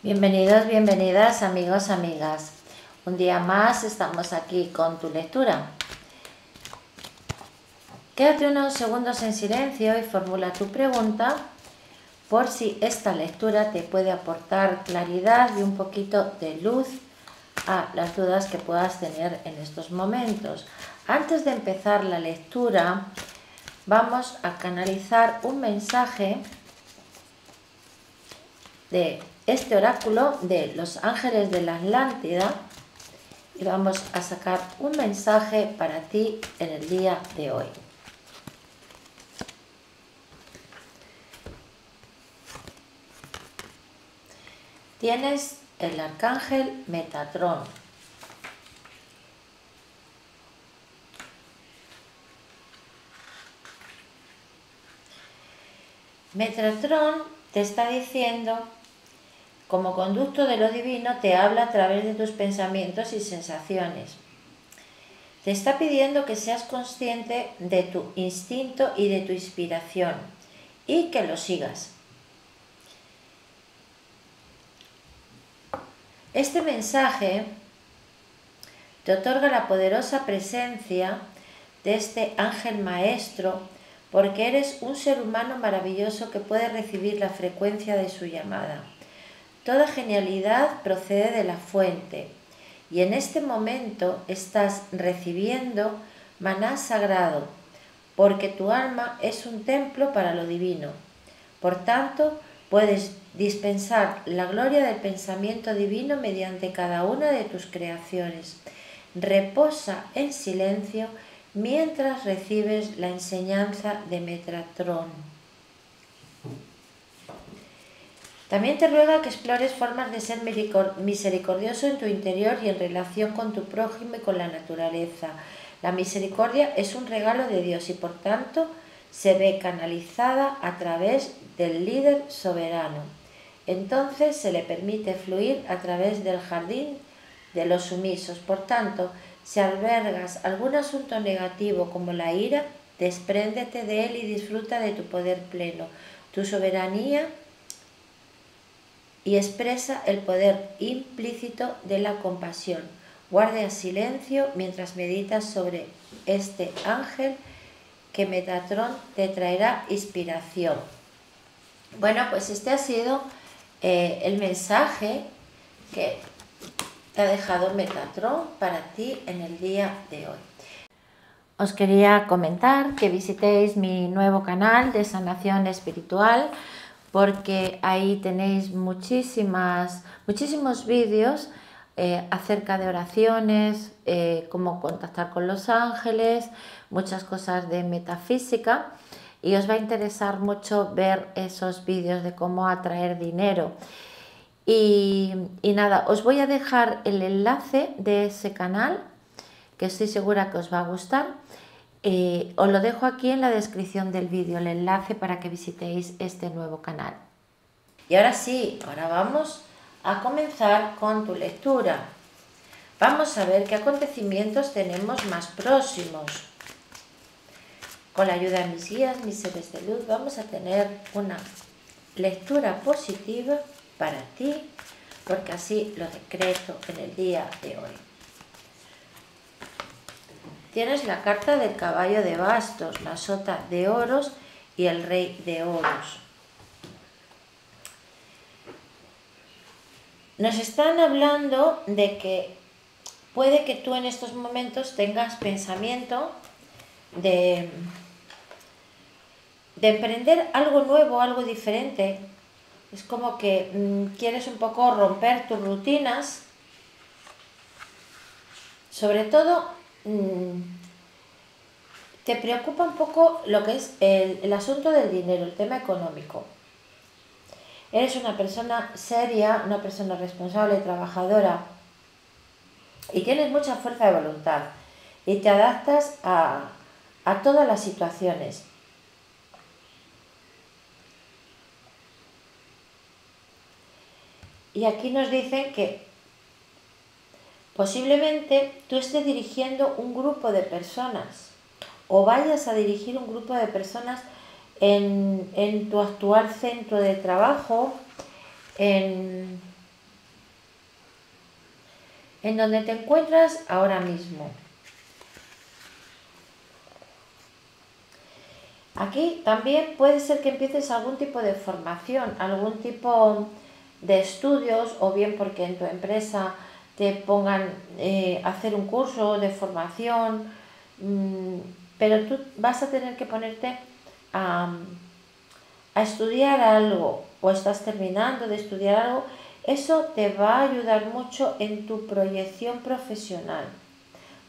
Bienvenidos, bienvenidas amigos, amigas. Un día más estamos aquí con tu lectura. Quédate unos segundos en silencio y formula tu pregunta por si esta lectura te puede aportar claridad y un poquito de luz a las dudas que puedas tener en estos momentos. Antes de empezar la lectura, vamos a canalizar un mensaje de este oráculo de los ángeles de la Atlántida y vamos a sacar un mensaje para ti en el día de hoy. Tienes el arcángel Metatrón. Metatrón te está diciendo como conducto de lo divino te habla a través de tus pensamientos y sensaciones. Te está pidiendo que seas consciente de tu instinto y de tu inspiración y que lo sigas. Este mensaje te otorga la poderosa presencia de este ángel maestro porque eres un ser humano maravilloso que puede recibir la frecuencia de su llamada. Toda genialidad procede de la fuente y en este momento estás recibiendo maná sagrado, porque tu alma es un templo para lo divino. Por tanto, puedes dispensar la gloria del pensamiento divino mediante cada una de tus creaciones. Reposa en silencio mientras recibes la enseñanza de Metatron. También te ruega que explores formas de ser misericordioso en tu interior y en relación con tu prójimo y con la naturaleza. La misericordia es un regalo de Dios y por tanto se ve canalizada a través del líder soberano. Entonces se le permite fluir a través del jardín de los sumisos. Por tanto, si albergas algún asunto negativo como la ira, despréndete de él y disfruta de tu poder pleno. Tu soberanía y expresa el poder implícito de la compasión. Guarde silencio mientras meditas sobre este ángel que Metatron te traerá inspiración. Bueno, pues este ha sido eh, el mensaje que te ha dejado Metatron para ti en el día de hoy. Os quería comentar que visitéis mi nuevo canal de sanación espiritual porque ahí tenéis muchísimas, muchísimos vídeos eh, acerca de oraciones, eh, cómo contactar con los ángeles, muchas cosas de metafísica y os va a interesar mucho ver esos vídeos de cómo atraer dinero. Y, y nada, os voy a dejar el enlace de ese canal que estoy segura que os va a gustar eh, os lo dejo aquí en la descripción del vídeo, el enlace para que visitéis este nuevo canal. Y ahora sí, ahora vamos a comenzar con tu lectura. Vamos a ver qué acontecimientos tenemos más próximos. Con la ayuda de mis guías, mis seres de luz, vamos a tener una lectura positiva para ti, porque así lo decreto en el día de hoy. Tienes la carta del caballo de bastos, la sota de oros y el rey de oros. Nos están hablando de que puede que tú en estos momentos tengas pensamiento de, de emprender algo nuevo, algo diferente. Es como que mm, quieres un poco romper tus rutinas. Sobre todo te preocupa un poco lo que es el, asunto del dinero, el tema económico. Eres una persona seria, una persona responsable, trabajadora y tienes mucha fuerza de voluntad y te adaptas a, a todas las situaciones. Y aquí nos dicen que Posiblemente tú estés dirigiendo un grupo de personas o vayas a dirigir un grupo de personas en, tu actual centro de trabajo, en, en donde te encuentras ahora mismo. Aquí también puede ser que empieces algún tipo de formación, algún tipo de estudios o bien porque en tu empresa te pongan eh, a hacer un curso de formación, mm, pero tú vas a tener que ponerte a, a estudiar algo o estás terminando de estudiar algo, eso te va a ayudar mucho en tu proyección profesional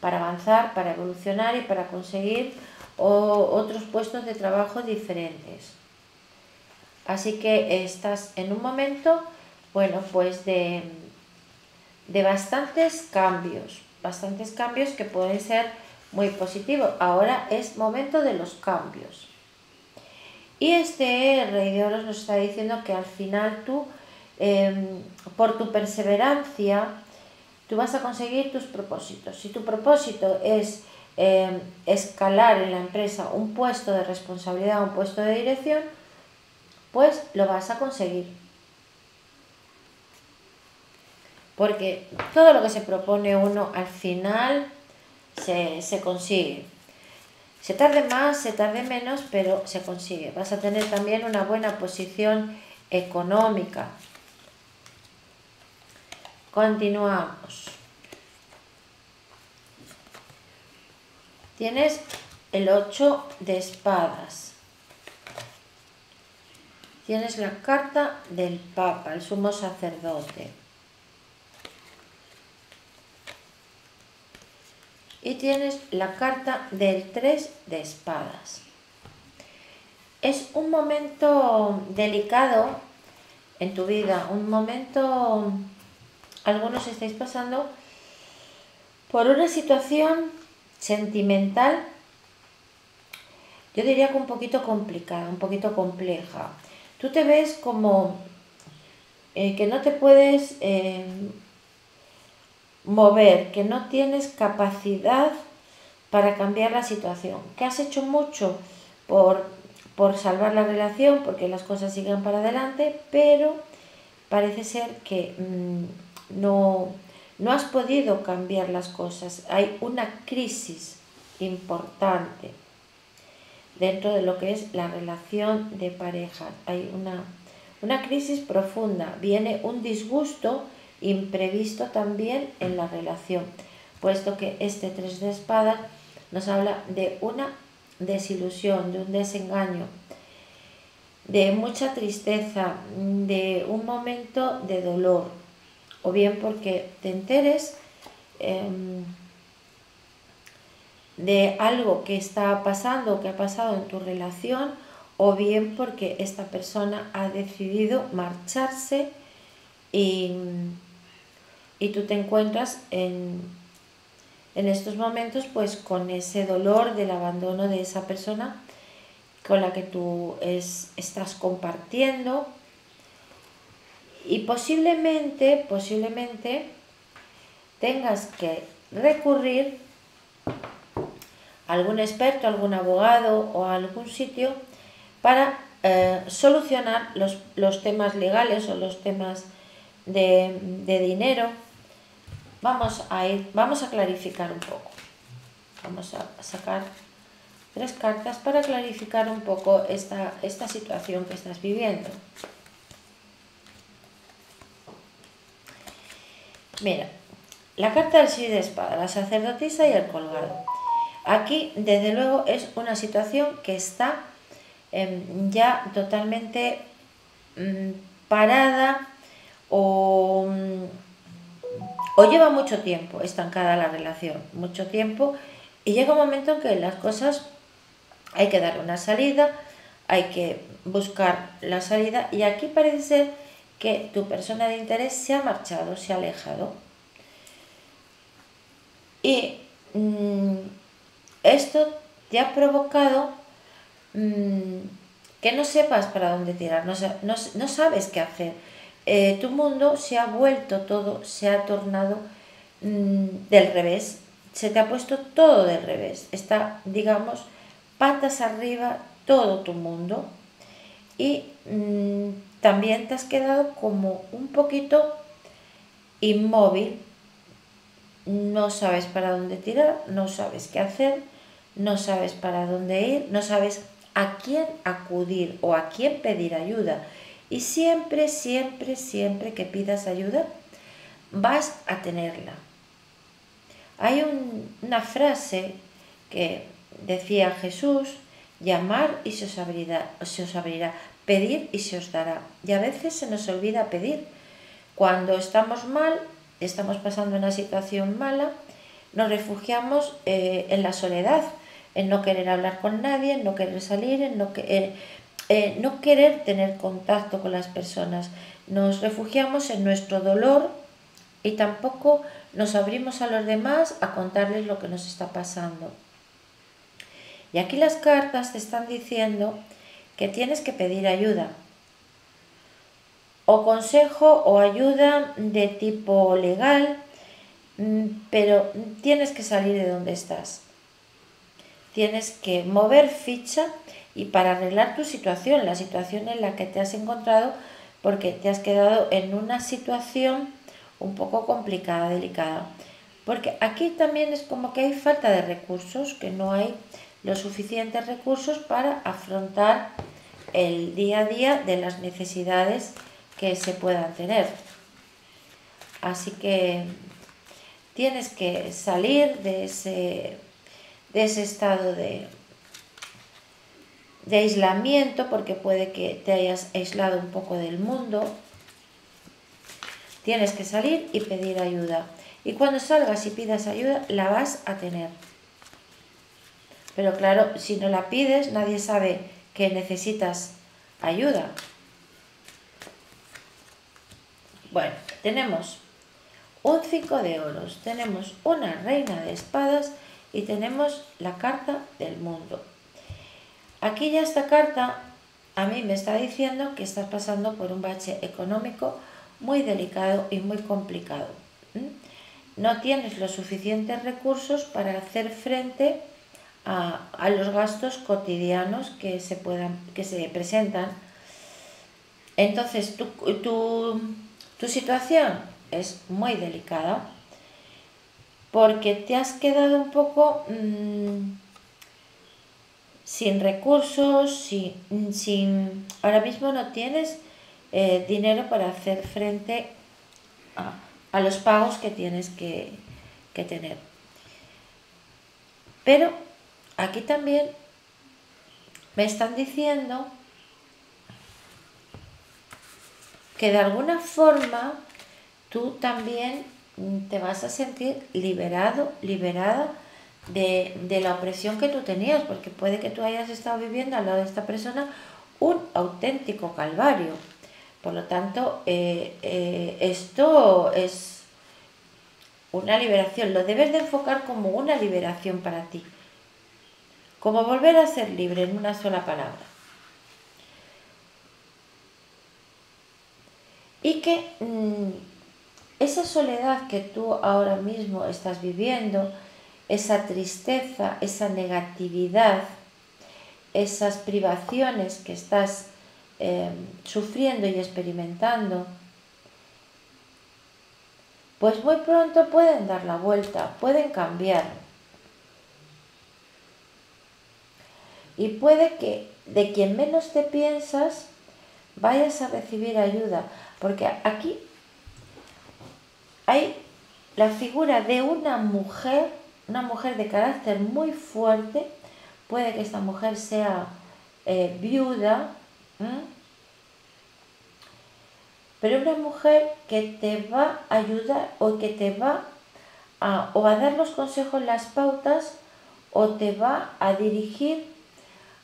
para avanzar, para evolucionar y para conseguir otros puestos de trabajo diferentes. Así que estás en un momento, bueno, pues de, de bastantes cambios, bastantes cambios que pueden ser muy positivos. Ahora es momento de los cambios. Y este rey de oros nos está diciendo que al final tú, em, por tu perseverancia, tú vas a conseguir tus propósitos. Si tu propósito es em, escalar en la empresa un puesto de responsabilidad, un puesto de dirección, pues lo vas a conseguir. Porque todo lo que se propone uno al final se, se consigue. Se tarde más, se tarde menos, pero se consigue. Vas a tener también una buena posición económica. Continuamos. Tienes el 8 de espadas. Tienes la carta del Papa, el sumo sacerdote. Y tienes la carta del 3 de espadas. Es un momento delicado en tu vida, un momento, algunos estáis pasando por una situación sentimental, yo diría que un poquito complicada, un poquito compleja. Tú te ves como eh, que no te puedes eh, mover, que no tienes capacidad para cambiar la situación, que has hecho mucho por, por salvar la relación, porque las cosas siguen para adelante, pero parece ser que mm, no, no has podido cambiar las cosas. Hay una crisis importante dentro de lo que es la relación de pareja. Hay una, una crisis profunda, viene un disgusto imprevisto también en la relación, puesto que este tres de espadas nos habla de una desilusión, de un desengaño, de mucha tristeza, de un momento de dolor, o bien porque te enteres em, de algo que está pasando, que ha pasado en tu relación, o bien porque esta persona ha decidido marcharse y y tú te encuentras en, estos momentos pues con ese dolor del abandono de esa persona con la que tú estás compartiendo. Y posiblemente, posiblemente tengas que recurrir a algún experto, algún abogado o a algún sitio para eh, solucionar los, los, temas legales o los temas de, de dinero vamos a ir, vamos a clarificar un poco. Vamos a sacar tres cartas para clarificar un poco esta, esta situación que estás viviendo. Mira, la carta del sí de espada, la sacerdotisa y el colgado. Aquí, desde luego, es una situación que está em, ya totalmente mm, parada o mm, o lleva mucho tiempo estancada la relación, mucho tiempo, y llega un momento en que las cosas hay que dar una salida, hay que buscar la salida, y aquí parece ser que tu persona de interés se ha marchado, se ha alejado. Y mm, esto te ha provocado mm, que no sepas para dónde tirar, no sabes qué hacer eh, tu mundo se ha vuelto todo, se ha tornado mm, del revés, se te ha puesto todo del revés, está, digamos, patas arriba todo tu mundo. Y mm, también te has quedado como un poquito inmóvil, no sabes para dónde tirar, no sabes qué hacer, no sabes para dónde ir, no sabes a quién acudir o a quién pedir ayuda. Y siempre, siempre, siempre que pidas ayuda, vas a tenerla. Hay una frase que decía Jesús, llamar y se os, abrirá, se os abrirá, pedir y se os dará. Y a veces se nos olvida pedir. Cuando estamos mal, estamos pasando una situación mala, nos refugiamos eh, en la soledad, en no querer hablar con nadie, en no querer salir, en no, eh, eh, no querer tener contacto con las personas. Nos refugiamos en nuestro dolor y tampoco nos abrimos a los demás a contarles lo que nos está pasando. Y aquí las cartas te están diciendo que tienes que pedir ayuda. O consejo o ayuda de tipo legal, mm, pero tienes que salir de donde estás. Tienes que mover ficha y para arreglar tu situación, la situación en la que te has encontrado, porque te has quedado en una situación un poco complicada, delicada. Porque aquí también es como que hay falta de recursos, que no hay los suficientes recursos para afrontar el día a día de las necesidades que se puedan tener. Así que tienes que salir de ese, de ese estado de, de aislamiento, porque puede que te hayas aislado un poco del mundo, Tienes que salir y pedir ayuda. Y cuando salgas y pidas ayuda, la vas a tener. Pero claro, si no la pides, nadie sabe que necesitas ayuda. Bueno, tenemos un 5 de oros, tenemos una reina de espadas y tenemos la carta del mundo. Aquí ya esta carta a mí me está diciendo que estás pasando por un bache económico muy delicado y muy complicado. No tienes los suficientes recursos para hacer frente a, los gastos cotidianos que se, puedan, que se presentan. Entonces, tu, tu situación es muy delicada porque te has quedado un poco mm, sin recursos, sin, sin, ahora mismo no tienes eh, dinero para hacer frente a, los pagos que tienes que, que tener. Pero aquí también me están diciendo que de alguna forma tú también te vas a sentir liberado, liberada de, de, la opresión que tú tenías, porque puede que tú hayas estado viviendo al lado de esta persona un auténtico calvario. Por lo tanto, eh, eh, esto es una liberación, lo debes de enfocar como una liberación para ti, como volver a ser libre en una sola palabra. Y que mm, esa soledad que tú ahora mismo estás viviendo, esa tristeza, esa negatividad, esas privaciones que estás Em, sufriendo y experimentando, pues muy pronto pueden dar la vuelta, pueden cambiar. Y puede que de quien menos te piensas vayas a recibir ayuda, porque aquí hay la figura de una mujer, una mujer de carácter muy fuerte, puede que esta mujer sea eh, viuda, ¿Mm? Pero una mujer que te va a ayudar o que te va a, o a dar los consejos, las pautas, o te va a dirigir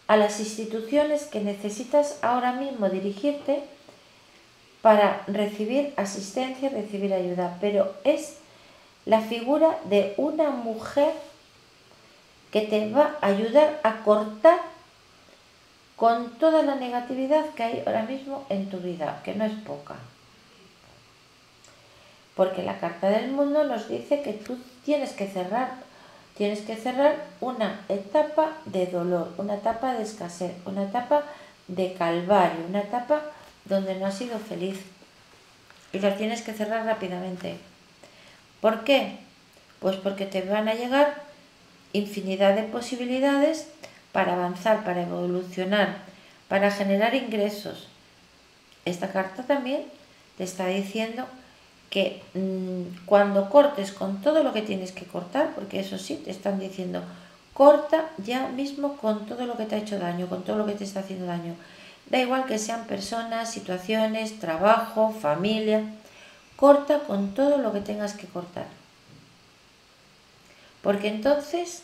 a las instituciones que necesitas ahora mismo dirigirte para recibir asistencia, recibir ayuda. Pero es la figura de una mujer que te va a ayudar a cortar con toda la negatividad que hay ahora mismo en tu vida, que no es poca. Porque la carta del mundo nos dice que tú tienes que cerrar, tienes que cerrar una etapa de dolor, una etapa de escasez, una etapa de calvario, una etapa donde no has sido feliz. Y la tienes que cerrar rápidamente. ¿Por qué? Pues porque te van a llegar infinidad de posibilidades para avanzar, para evolucionar, para generar ingresos. Esta carta también te está diciendo que mm, cuando cortes con todo lo que tienes que cortar, porque eso sí, te están diciendo, corta ya mismo con todo lo que te ha hecho daño, con todo lo que te está haciendo daño. Da igual que sean personas, situaciones, trabajo, familia. Corta con todo lo que tengas que cortar. Porque entonces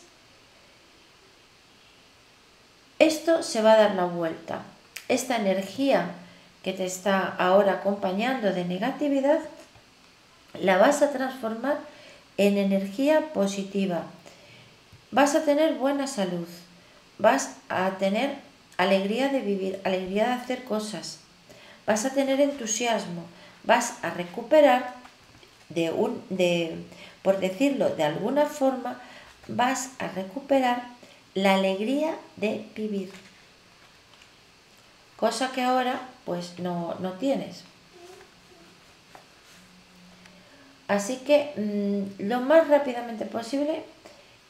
esto se va a dar la vuelta. Esta energía que te está ahora acompañando de negatividad, la vas a transformar en energía positiva. Vas a tener buena salud, vas a tener alegría de vivir, alegría de hacer cosas, vas a tener entusiasmo, vas a recuperar de un, de, por decirlo de alguna forma, vas a recuperar la alegría de vivir. Cosa que ahora pues no, no tienes. Así que mm, lo más rápidamente posible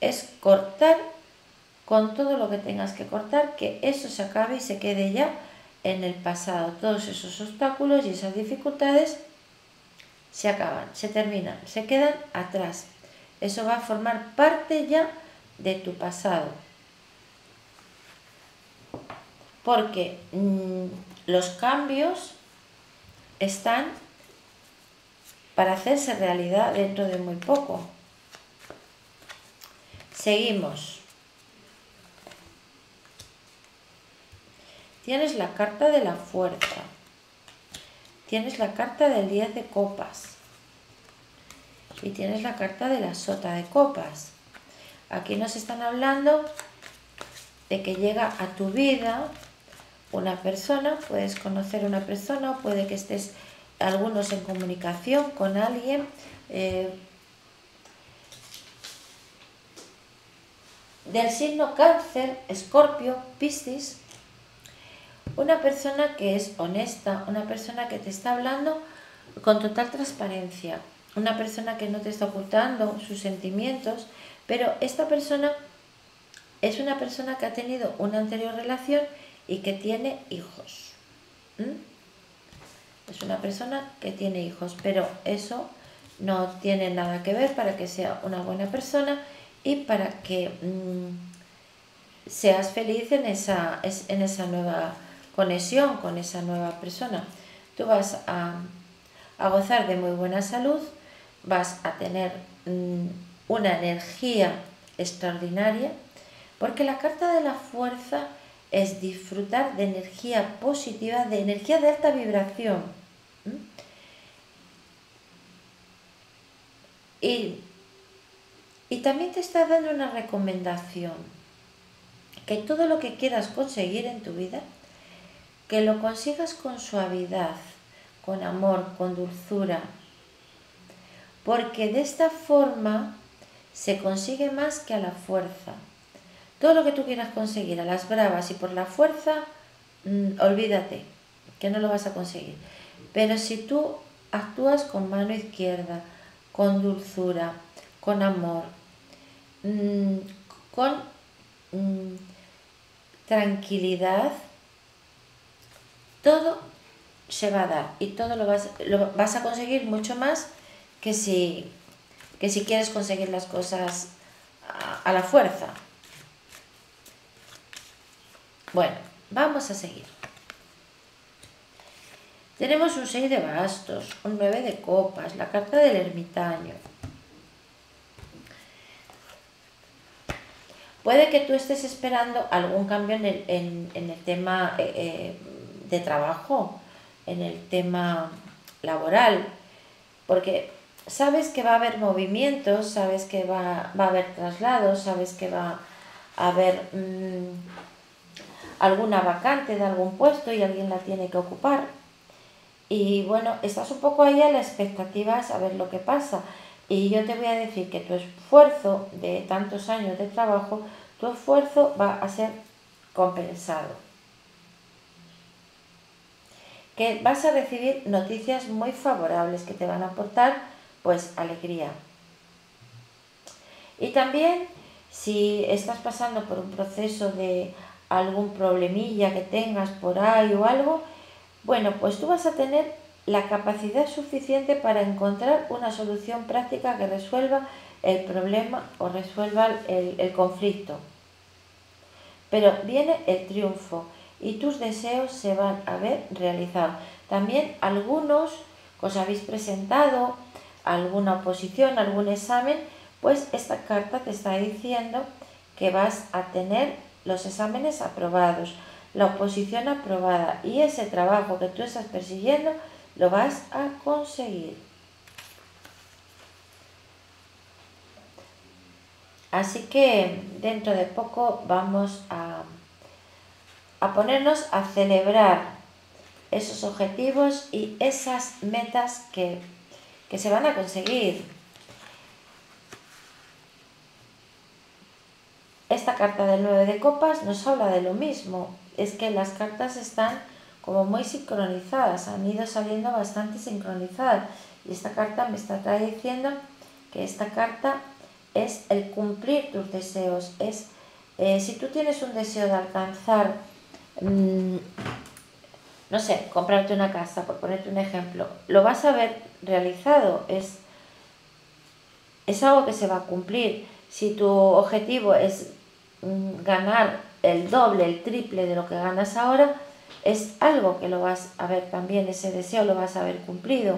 es cortar con todo lo que tengas que cortar, que eso se acabe y se quede ya en el pasado. Todos esos obstáculos y esas dificultades se acaban, se terminan, se quedan atrás. Eso va a formar parte ya de tu pasado. Porque mm, los cambios están para hacerse realidad dentro de muy poco. Seguimos. Tienes la carta de la fuerza. Tienes la carta del 10 de copas. Y tienes la carta de la sota de copas. Aquí nos están hablando de que llega a tu vida una persona, puedes conocer una persona, puede que estés algunos en comunicación con alguien. Eh, del signo cáncer, escorpio, piscis, una persona que es honesta, una persona que te está hablando con total transparencia, una persona que no te está ocultando sus sentimientos, pero esta persona es una persona que ha tenido una anterior relación y que tiene hijos. Es una persona que tiene hijos, pero eso no tiene nada que ver para que sea una buena persona y para que mm, seas feliz en esa, en esa nueva conexión con esa nueva persona. Tú vas a, gozar de muy buena salud, vas a tener mm, una energía extraordinaria, porque la carta de la fuerza es disfrutar de energía positiva, de energía de alta vibración. Y, y también te está dando una recomendación, que todo lo que quieras conseguir en tu vida, que lo consigas con suavidad, con amor, con dulzura, porque de esta forma se consigue más que a la fuerza. Todo lo que tú quieras conseguir a las bravas y por la fuerza, mm, olvídate, que no lo vas a conseguir. Pero si tú actúas con mano izquierda, con dulzura, con amor, mm, con mm, tranquilidad, todo se va a dar y todo lo vas, lo vas a conseguir mucho más que si, que si quieres conseguir las cosas a la fuerza. Bueno, vamos a seguir. Tenemos un 6 de bastos, un 9 de copas, la carta del ermitaño. Puede que tú estés esperando algún cambio en el, tema eh, eh, de trabajo, en el tema laboral, porque sabes que va a haber movimientos, sabes que va, a haber traslados, sabes que va a haber... Mm, alguna vacante de algún puesto y alguien la tiene que ocupar. Y bueno, estás un poco ahí a la expectativa de saber lo que pasa. Y yo te voy a decir que tu esfuerzo de tantos años de trabajo, tu esfuerzo va a ser compensado. Que vas a recibir noticias muy favorables que te van a aportar pues alegría. Y también si estás pasando por un proceso de algún problemilla que tengas por ahí o algo, bueno, pues tú vas a tener la capacidad suficiente para encontrar una solución práctica que resuelva el problema o resuelva el, conflicto. Pero viene el triunfo y tus deseos se van a ver realizados. También algunos que os habéis presentado, alguna oposición, algún examen, pues esta carta te está diciendo que vas a tener los exámenes aprobados, la oposición aprobada y ese trabajo que tú estás persiguiendo lo vas a conseguir. Así que dentro de poco vamos a, a ponernos a celebrar esos objetivos y esas metas que, que se van a conseguir. Esta carta del 9 de copas nos habla de lo mismo, es que las cartas están como muy sincronizadas, han ido saliendo bastante sincronizadas. Y esta carta me está diciendo que esta carta es el cumplir tus deseos. Es eh, si tú tienes un deseo de alcanzar, mm, no sé, comprarte una casa, por ponerte un ejemplo, lo vas a ver realizado. Es, es algo que se va a cumplir. Si tu objetivo es mm, ganar el doble, el triple de lo que ganas ahora, es algo que lo vas a ver también, ese deseo lo vas a ver cumplido.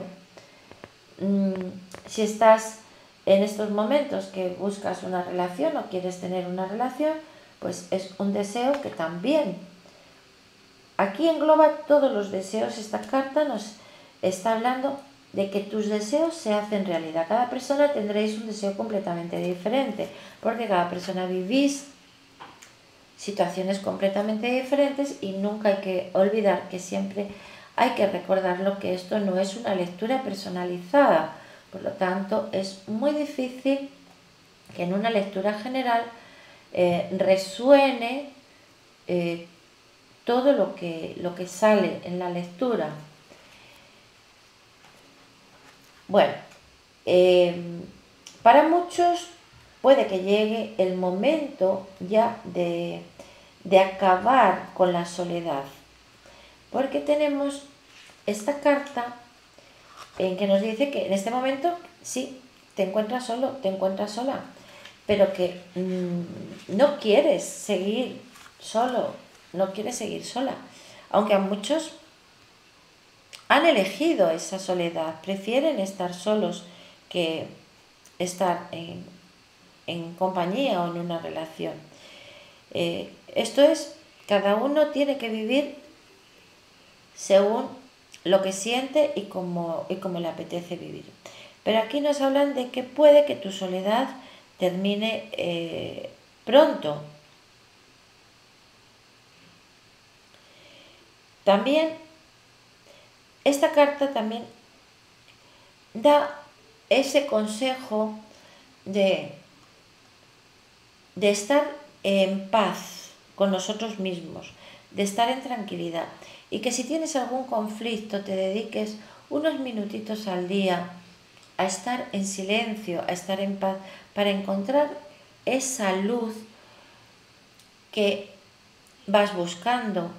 Mm, si estás en estos momentos que buscas una relación o quieres tener una relación, pues es un deseo que también aquí engloba todos los deseos. Esta carta nos está hablando de que tus deseos se hacen realidad. Cada persona tendréis un deseo completamente diferente, porque cada persona vivís situaciones completamente diferentes y nunca hay que olvidar que siempre hay que recordarlo que esto no es una lectura personalizada. Por lo tanto, es muy difícil que en una lectura general eh, resuene eh, todo lo que, lo que sale en la lectura. Bueno, eh, para muchos puede que llegue el momento ya de, acabar con la soledad. Porque tenemos esta carta en que nos dice que en este momento sí, te encuentras solo, te encuentras sola, pero que mm, no quieres seguir solo, no quieres seguir sola. Aunque a muchos han elegido esa soledad, prefieren estar solos que estar en, en compañía o en una relación. Eh, esto es, cada uno tiene que vivir según lo que siente y como, y como le apetece vivir. Pero aquí nos hablan de que puede que tu soledad termine eh, pronto. También, esta carta también da ese consejo de de estar en paz con nosotros mismos, de estar en tranquilidad. Y que si tienes algún conflicto te dediques unos minutitos al día a estar en silencio, a estar en paz, para encontrar esa luz que vas buscando,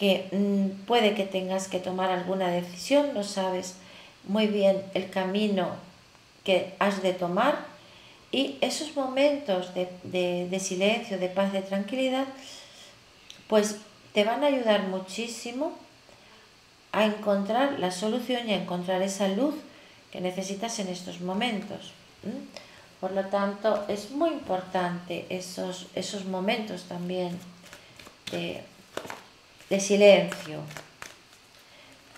que mm, puede que tengas que tomar alguna decisión, no sabes muy bien el camino que has de tomar y esos momentos de, silencio, de paz, de tranquilidad, pues te van a ayudar muchísimo a encontrar la solución y a encontrar esa luz que necesitas en estos momentos. Por lo tanto, es muy importante esos, esos momentos también de, de silencio.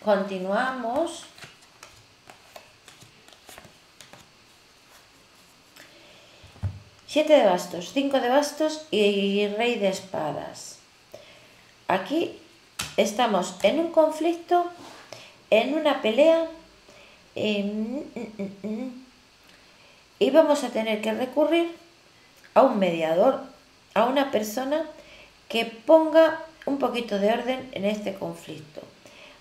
Continuamos Siete de bastos, cinco de bastos y rey de espadas. Aquí estamos en un conflicto, en una pelea, y vamos a tener que recurrir a un mediador, a una persona que ponga un poquito de orden en este conflicto.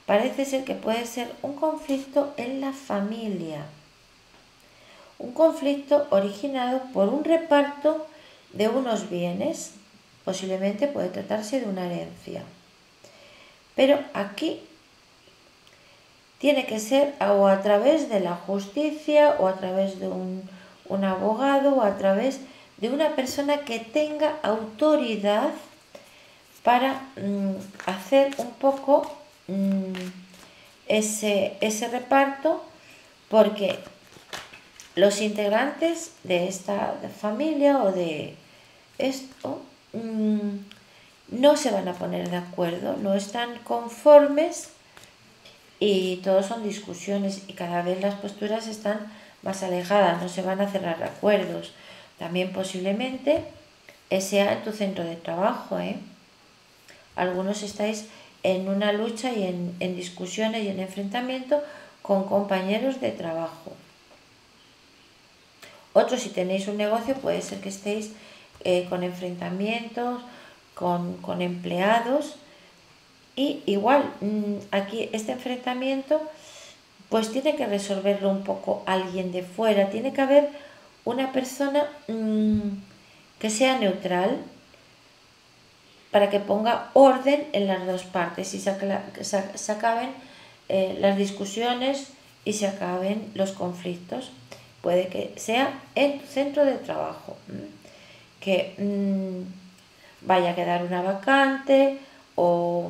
Parece ser que puede ser un conflicto en la familia un conflicto originado por un reparto de unos bienes. Posiblemente puede tratarse de una herencia. Pero aquí tiene que ser o a través de la justicia o a través de un, abogado o a través de una persona que tenga autoridad para mm, hacer un poco mm, ese, ese reparto porque los integrantes de esta familia o de esto mm, no se van a poner de acuerdo, no están conformes y todos son discusiones y cada vez las posturas están más alejadas, no se van a cerrar acuerdos. También posiblemente sea en tu centro de trabajo. ¿eh? Algunos estáis en una lucha y en, en discusiones y en enfrentamiento con compañeros de trabajo. Otros, si tenéis un negocio, puede ser que estéis eh, con enfrentamientos, con, con, empleados. Y igual, mm, aquí este enfrentamiento, pues tiene que resolverlo un poco alguien de fuera. Tiene que haber una persona mm, que sea neutral para que ponga orden en las dos partes y se, se acaben eh, las discusiones y se acaben los conflictos. Puede que sea en tu centro de trabajo, que mm, vaya a quedar una vacante o,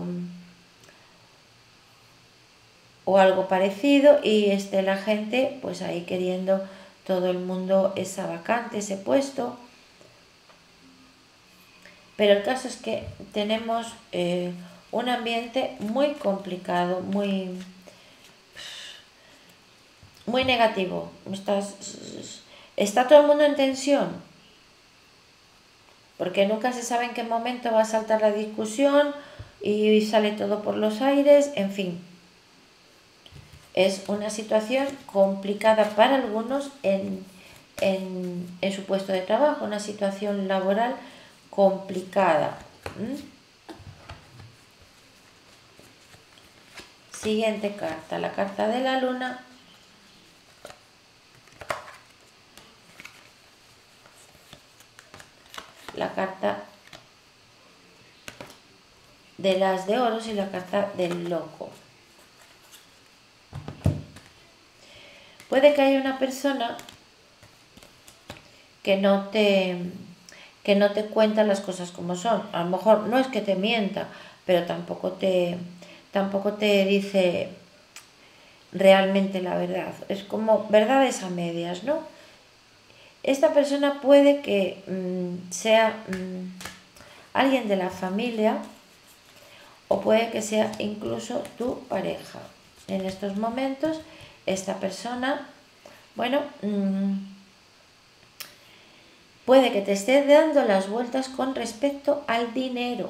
o algo parecido y esté la gente pues ahí queriendo todo el mundo esa vacante, ese puesto. Pero el caso es que tenemos eh, un ambiente muy complicado, muy muy negativo. Estás, está todo el mundo en tensión. Porque nunca se sabe en qué momento va a saltar la discusión y sale todo por los aires, en fin. Es una situación complicada para algunos en, su puesto de trabajo, una situación laboral complicada. Siguiente carta, la carta de la luna la carta de las de oros y la carta del loco. Puede que haya una persona que no te que no te cuenta las cosas como son. A lo mejor no es que te mienta, pero tampoco te tampoco te dice realmente la verdad. Es como verdades a medias, ¿no? Esta persona puede que mm, sea mm, alguien de la familia o puede que sea incluso tu pareja. En estos momentos, esta persona, bueno, mm, puede que te esté dando las vueltas con respecto al dinero.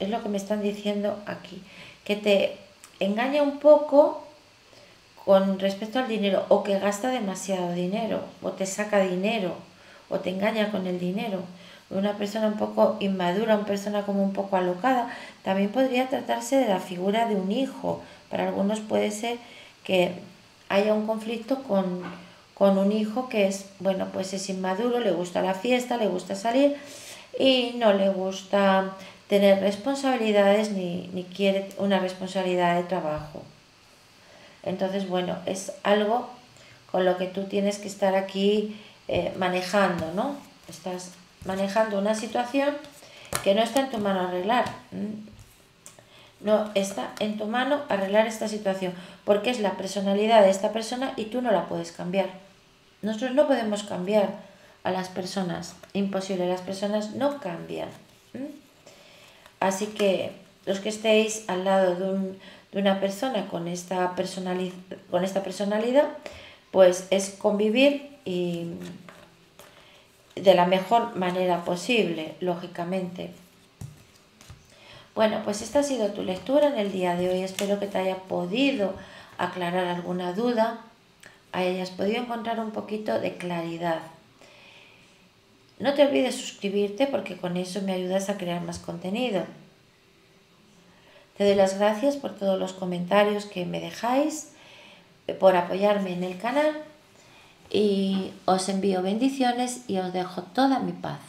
Es lo que me están diciendo aquí. Que te engaña un poco con respecto al dinero o que gasta demasiado dinero o te saca dinero o te engaña con el dinero. Una persona un poco inmadura, una persona como un poco alocada, también podría tratarse de la figura de un hijo. Para algunos puede ser que haya un conflicto con, con un hijo que es, bueno, pues es inmaduro, le gusta la fiesta, le gusta salir y no le gusta tener responsabilidades ni, ni quiere una responsabilidad de trabajo. Entonces, bueno, es algo con lo que tú tienes que estar aquí eh, manejando, ¿no? Estás manejando una situación que no está en tu mano arreglar. No está en tu mano arreglar esta situación, porque es la personalidad de esta persona y tú no la puedes cambiar. Nosotros no podemos cambiar a las personas, imposible, las personas no cambian. Así que los que estéis al lado de un, de una persona con esta, con esta personalidad, pues es convivir y de la mejor manera posible, lógicamente. Bueno, pues esta ha sido tu lectura en el día de hoy. Espero que te haya podido aclarar alguna duda, hayas podido encontrar un poquito de claridad. No te olvides suscribirte porque con eso me ayudas a crear más contenido. Te doy las gracias por todos los comentarios que me dejáis, por apoyarme en el canal y os envío bendiciones y os dejo toda mi paz.